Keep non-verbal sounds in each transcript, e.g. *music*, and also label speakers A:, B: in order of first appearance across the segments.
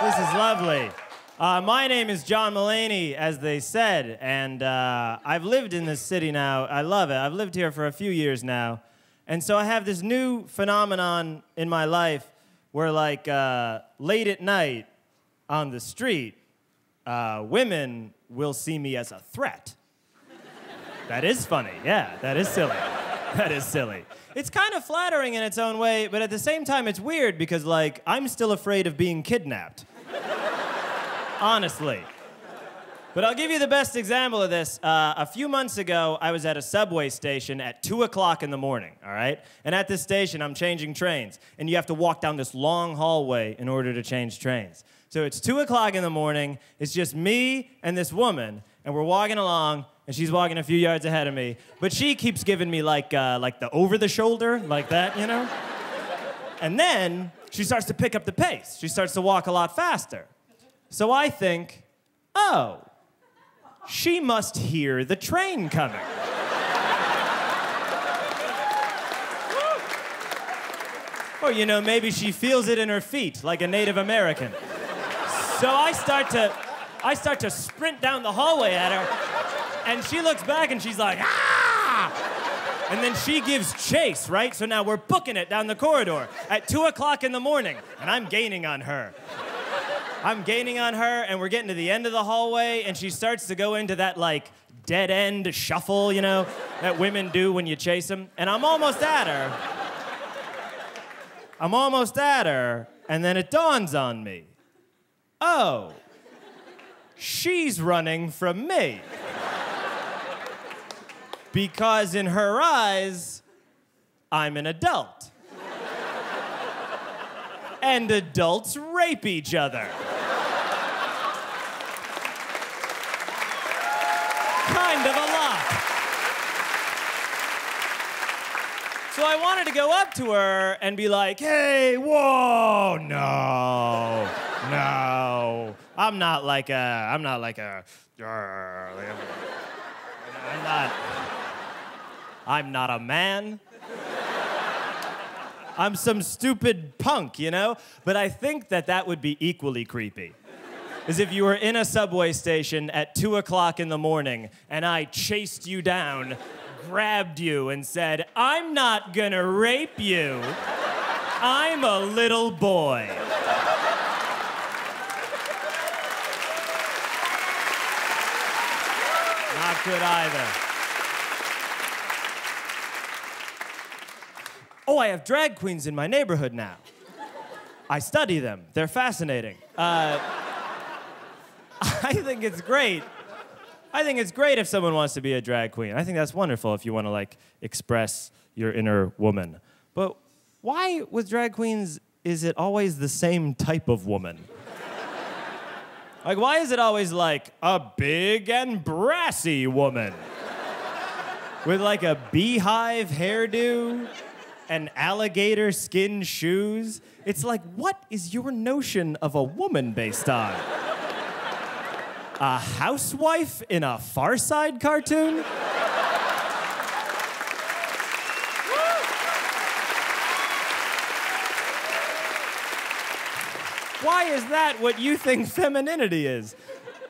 A: This is lovely. Uh, my name is John Mulaney, as they said, and uh, I've lived in this city now. I love it. I've lived here for a few years now. And so I have this new phenomenon in my life where, like, uh, late at night on the street, uh, women will see me as a threat. that is funny. Yeah, that is silly. *laughs* That is silly. It's kind of flattering in its own way, but at the same time, it's weird because, like, I'm still afraid of being kidnapped. *laughs* Honestly. But I'll give you the best example of this. Uh, a few months ago, I was at a subway station at 2 o'clock in the morning, all right? And at this station, I'm changing trains. And you have to walk down this long hallway in order to change trains. So it's 2 o'clock in the morning, it's just me and this woman, and we're walking along, and she's walking a few yards ahead of me. But she keeps giving me like, uh, like the over the shoulder, like that, you know? And then she starts to pick up the pace. She starts to walk a lot faster. So I think, oh, she must hear the train coming. or, you know, maybe she feels it in her feet like a Native American. So I start to, I start to sprint down the hallway at her, and she looks back and she's like, ah! And then she gives chase, right? So now we're booking it down the corridor at two o'clock in the morning, and I'm gaining on her. I'm gaining on her, and we're getting to the end of the hallway, and she starts to go into that like dead end shuffle, you know, that women do when you chase them. And I'm almost at her. I'm almost at her, and then it dawns on me oh, she's running from me. Because in her eyes, I'm an adult. And adults rape each other. kind of a lot. So I wanted to go up to her and be like, hey, whoa, no, no. I'm not like a, I'm not like a, uh, I'm not, I'm not a man. I'm some stupid punk, you know? But I think that that would be equally creepy. As if you were in a subway station at two o'clock in the morning and I chased you down, grabbed you, and said, I'm not gonna rape you. I'm a little boy. Not good either. Oh, I have drag queens in my neighborhood now. I study them, they're fascinating. Uh, *laughs* I think it's great. I think it's great if someone wants to be a drag queen. I think that's wonderful if you want to like express your inner woman. But why with drag queens is it always the same type of woman? Like why is it always like a big and brassy woman with like a beehive hairdo and alligator skin shoes? It's like what is your notion of a woman based on? A housewife in a Far Side cartoon? Why is that what you think femininity is?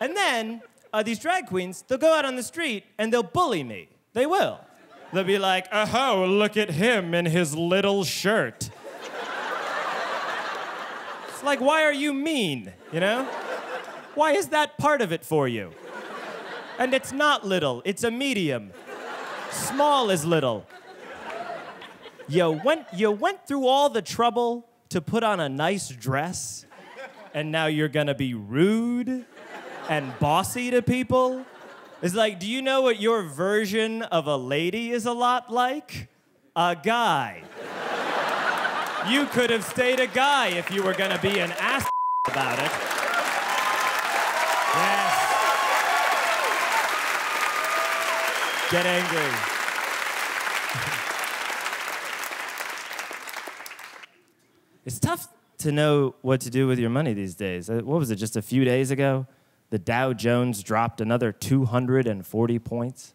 A: And then uh, these drag queens, they'll go out on the street and they'll bully me. They will. They'll be like, oh, look at him in his little shirt. It's like, why are you mean? You know? Why is that part of it for you? And it's not little, it's a medium. Small is little. You went, you went through all the trouble to put on a nice dress, and now you're gonna be rude and bossy to people? It's like, do you know what your version of a lady is a lot like? A guy. You could have stayed a guy if you were gonna be an ass about it. Yes. Get angry. *laughs* it's tough to know what to do with your money these days. Uh, What was it, just a few days ago? The Dow Jones dropped another 240 points.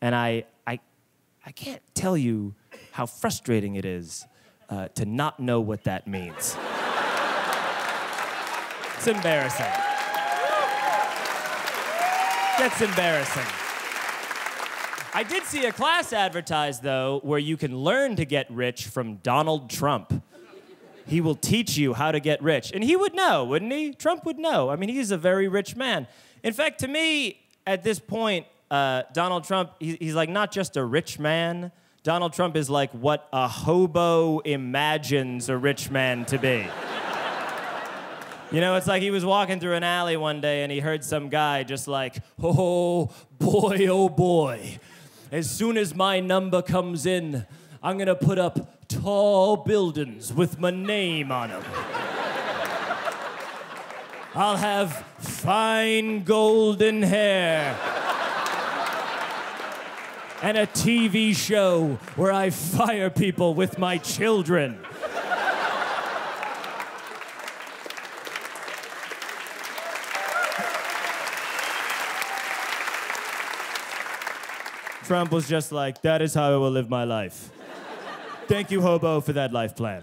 A: And I, I, I can't tell you how frustrating it is uh, to not know what that means. It's embarrassing. That's embarrassing. I did see a class advertised, though, where you can learn to get rich from Donald Trump. He will teach you how to get rich. And he would know, wouldn't he? Trump would know. I mean, he's a very rich man. In fact, to me, at this point, uh, Donald Trump, he, he's like not just a rich man. Donald Trump is like what a hobo imagines a rich man to be. You know, it's like he was walking through an alley one day and he heard some guy just like, oh boy, oh boy. As soon as my number comes in, I'm gonna put up tall buildings with my name on them. I'll have fine golden hair. And a TV show where I fire people with my children. Trump was just like, that is how I will live my life. Thank you, hobo, for that life plan.